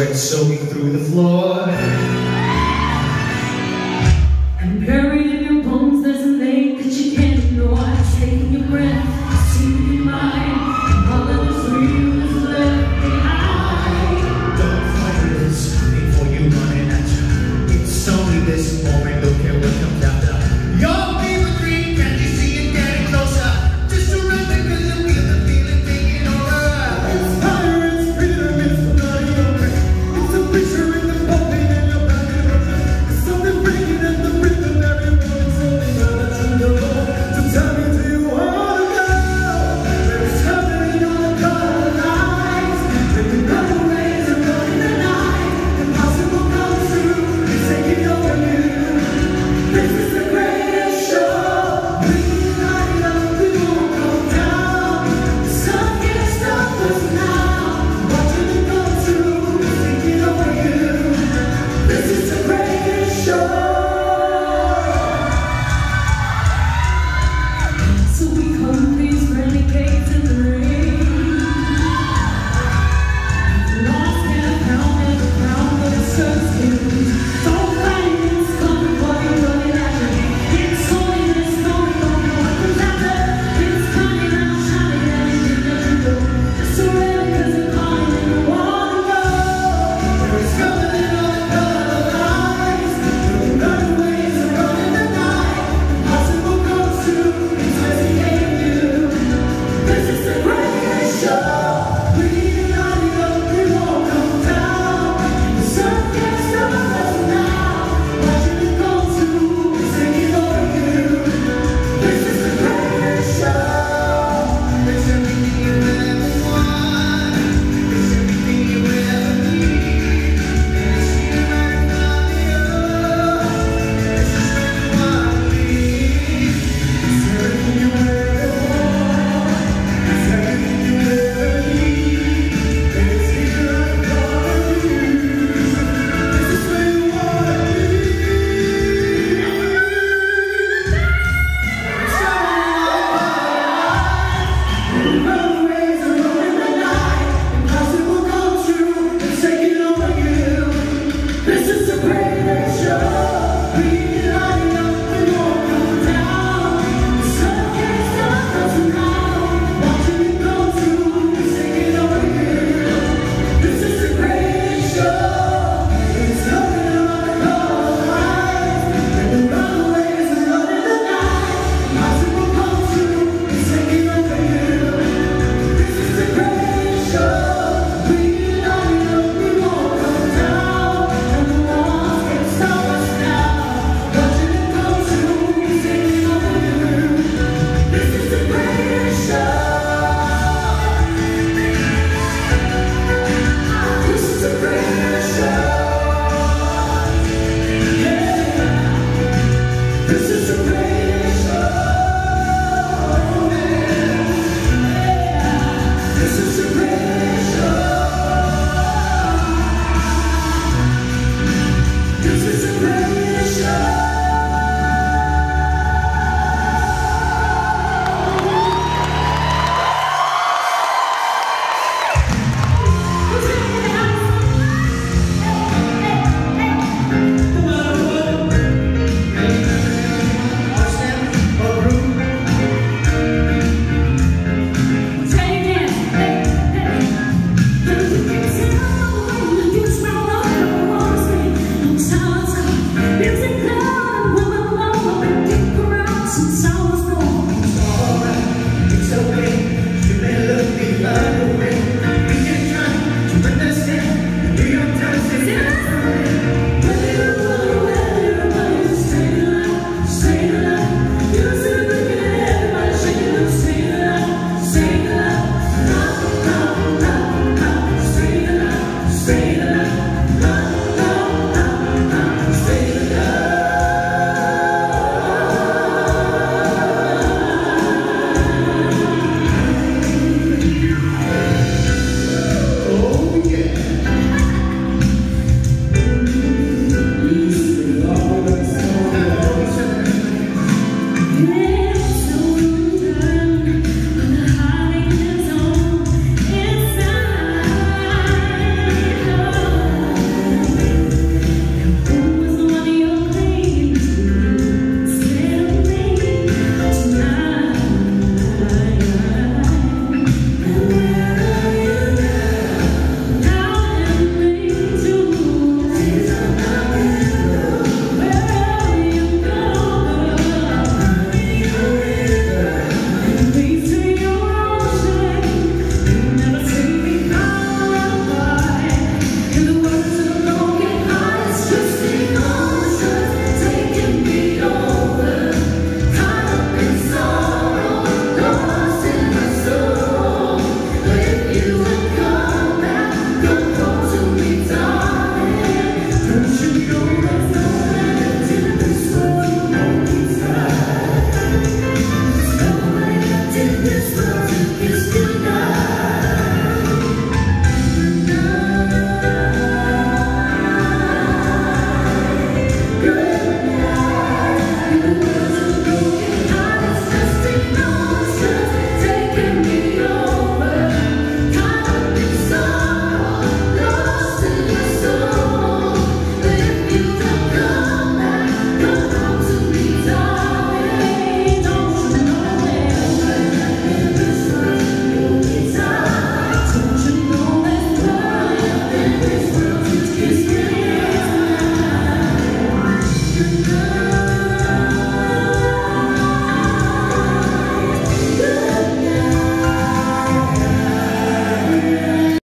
sweat soaking through the floor. ¡Viva!